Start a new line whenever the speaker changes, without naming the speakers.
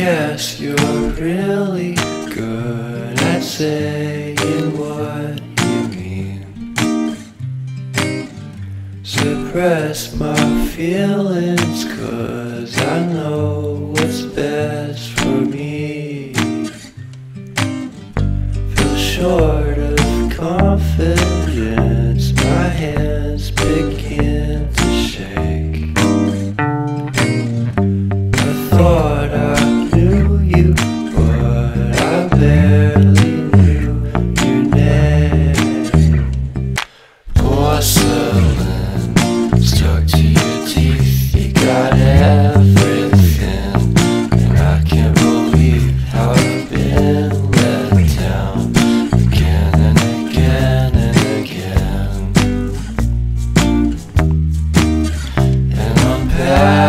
Yes, you're really good at saying what you mean. Suppress my feelings, cause I know what's best for me. Feel short of confidence. barely knew your name. Porcelain stuck to your teeth. You got everything, and I can't believe how I've been let down again and again and again. And I'm back.